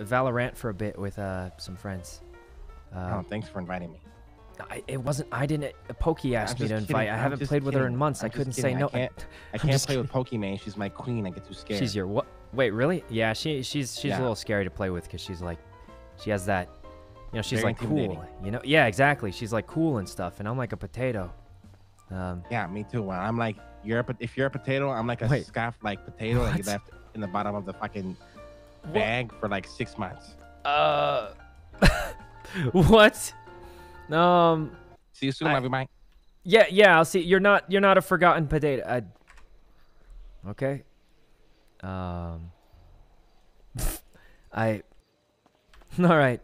Valorant for a bit with uh some friends. oh, Um, thanks for inviting me. I, it wasn't. I didn't. Pokey asked me to invite. I I'm haven't played with her in months. I'm I couldn't say kidding, I no. can't- I can't play with Pokimane. She's my queen. I get too scared. She's your what? Wait, really? Yeah, she she's she's Yeah. a little scary to play with because she's like, she has that, you know, she's Very like cool. You know? Yeah, exactly. She's like cool and stuff, and I'm like a potato. Um, Yeah, me too. Well, I'm like, you're a, if you're a potato, I'm like a Wait. scuffed like potato that you left in the bottom of the fucking bag for like six months. uh, what? Um, See you soon, I- everybody. yeah, yeah. I'll see. You're not you're not a forgotten potato. I, okay. Um, I. All right.